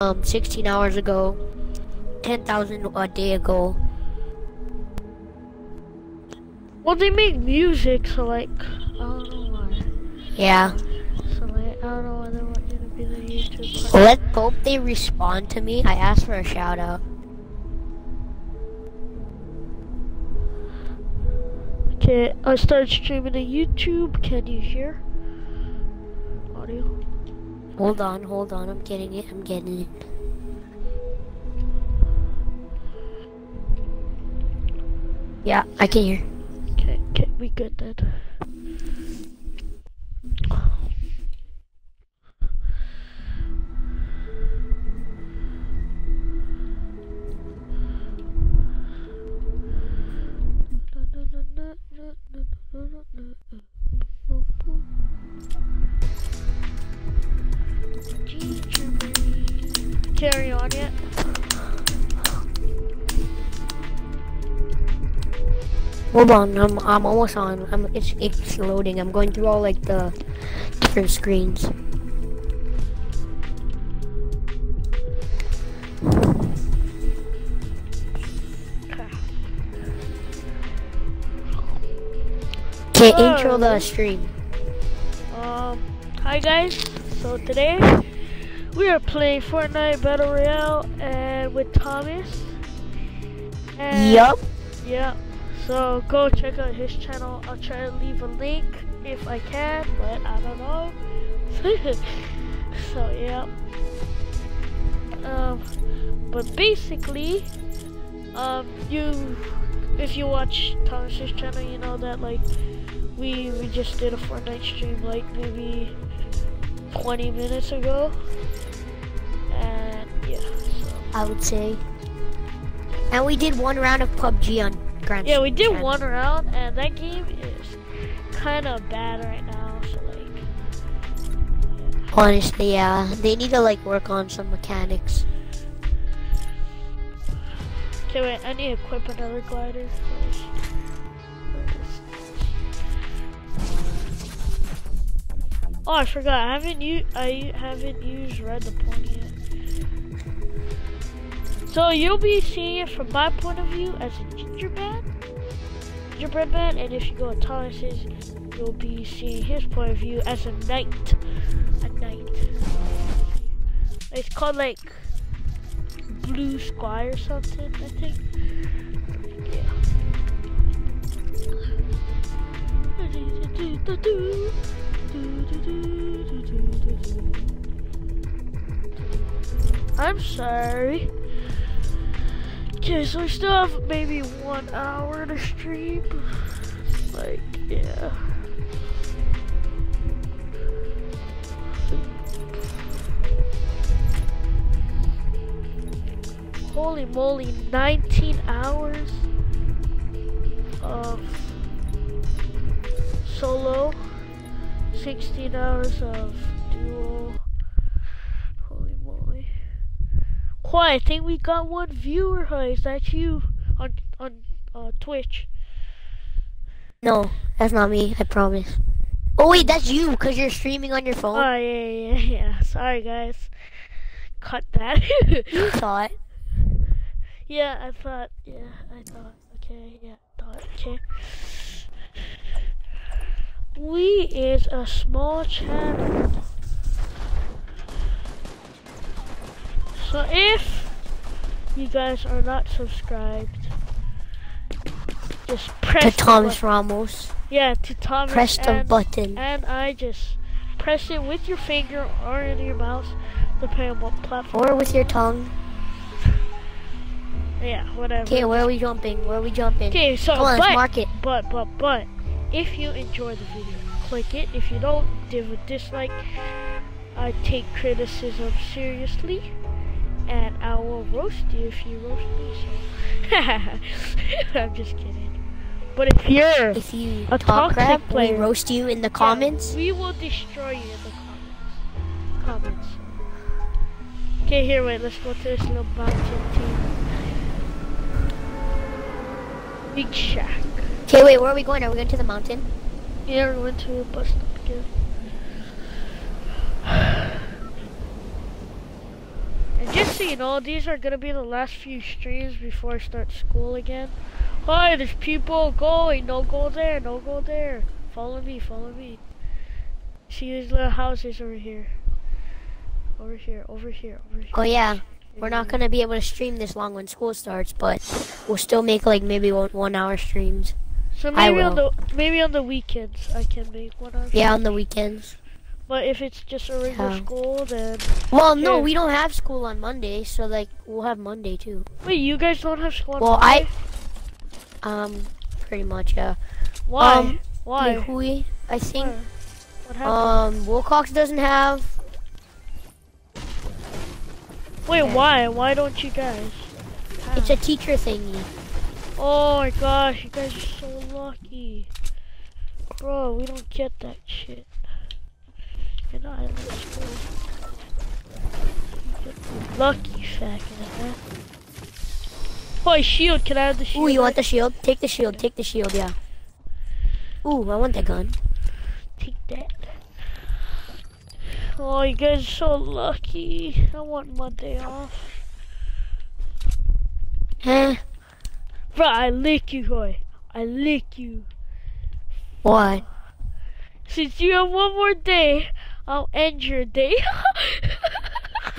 um 16 hours ago, 10,000 a day ago. Well, they make music, so like, I don't know why. Yeah. So like, I don't know why they want you to be the YouTube. Well, let's hope they respond to me. I asked for a shout out. Okay, I started streaming to YouTube. Can you hear audio? Hold on, hold on. I'm getting it. I'm getting it. Yeah, I can hear. Okay, okay, we good then. Hold on. I'm I'm almost on. I'm it's it's loading. I'm going through all like the different screens. Okay, intro the stream. Um, hi guys. So today we are playing Fortnite Battle Royale and with Thomas. And Yup. Yeah. So go check out his channel. I'll try to leave a link if I can, but I don't know. so yeah. Um, but basically, um, you, if you watch Thomas's channel, you know that like we we just did a Fortnite stream like maybe 20 minutes ago, and yeah. So. I would say. And we did one round of PUBG on Yeah, we did one round, and that game is kind of bad right now. So like, Honestly, yeah, they need to like work on some mechanics. okay, wait, I need to equip another glider. Oh, I forgot. I haven't u I haven't used red the point yet. So you'll be seeing it from my point of view as a gingerbread, gingerbread man, and if you go to Thomas's, you'll be seeing his point of view as a knight, a knight. It's called like Blue Sky or something, I think. Yeah. I'm sorry. Okay, so we still have maybe one hour to stream. Like, yeah. Holy moly, 19 hours of solo, 16 hours of duo. Holy moly. Why, I think we got one viewer, huh? Is that you on on uh, Twitch? No, that's not me. I promise. Oh wait, that's you, cause you're streaming on your Oh, phone. yeah, yeah, yeah, yeah. Sorry, guys. Cut that. you saw it. yeah, I thought, yeah, I thought, okay, yeah, thought, okay. We is a small channel. So if you guys are not subscribed, just press To the Thomas button. Ramos. Yeah, to Thomas. Press the and, button. And I just press it with your finger or in your mouse, depending on what platform. Or with your tongue. yeah, whatever. Okay, where are we jumping? Where are we jumping? Okay, so Come on, but, mark it. but but but if you enjoy the video, click it. If you don't, give a dislike. I take criticism seriously, and I will roast you if you roast me. So I'm just kidding. But if you're If you A talk toxic crap, we roast you in the comments. we will destroy you in the comments. Comments. Okay, here, wait. Let's go to this little mountain team. Big Shack. Okay, wait, where are we going? Are we going to the mountain? Yeah, we're going to a bus stop again. And just so you know, these are gonna be the last few streams before I start school again. Hi, there's people going. No go there. No go there. Follow me. Follow me. See these little houses over here. Over here. Over here. Over here. Oh yeah. We're not gonna be able to stream this long when school starts, but we'll still make like maybe one, one hour streams. So I maybe on the maybe on the weekends I can make one. Of Yeah, on the weekends. But if it's just a regular Yeah. school, then Well, no, we don't have school on Monday, so like we'll have Monday too. wait, you guys don't have school on Well, Monday? Um, pretty much, yeah. Why? um, Why? Like, I think. Why? What happened? Um, Wilcox doesn't have. wait, okay. why? Why don't you guys? It's a teacher thingy. Oh my gosh, you guys are so lucky. Bro, we don't get that shit. In island school. You get the lucky faggot, man. Boy, shield, can I have the shield? Ooh, you want the shield? Take the shield. Take the shield. Yeah. Ooh, I want that gun. Take that. Oh, you guys are so lucky. I want Monday off. Huh? Bro, I lick you, boy. I lick you. What? Since you have one more day, I'll end your day.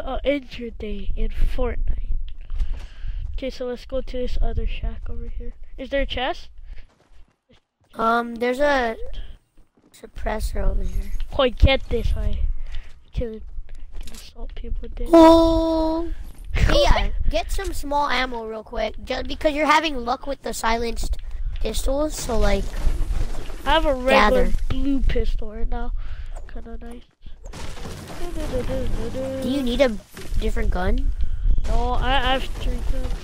I'll end your day in Fortnite. Okay, so let's go to this other shack over here. Is there a chest? um, there's a suppressor over here. Hoy, get this, Hoy. Kill, kill assault people dead. Oh. Yeah, get some small ammo real quick, just because you're having luck with the silenced pistols. So like, I have a regular Gather. blue pistol right now. Kinda nice. do you need a different gun? No, I, I have three guns.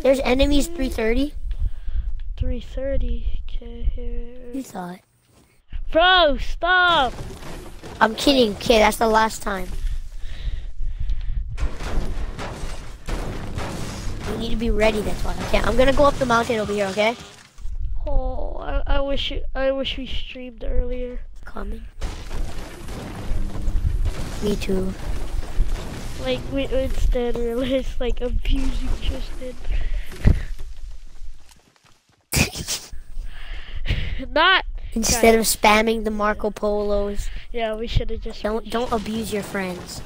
There's enemies 330. 330. Okay, You here. thought? Bro, stop! I'm kidding. Okay, that's the last time. You need to be ready. That's why. Okay, I'm gonna go up the mountain over here. Okay. Wish I wish we streamed earlier. Coming. Me too. Like we instead we're like abusing Tristan. Not Instead of spamming the Marco Polos, yeah, we should have just don't don't abuse your friends.